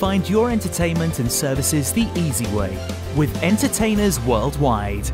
find your entertainment and services the easy way with entertainers worldwide.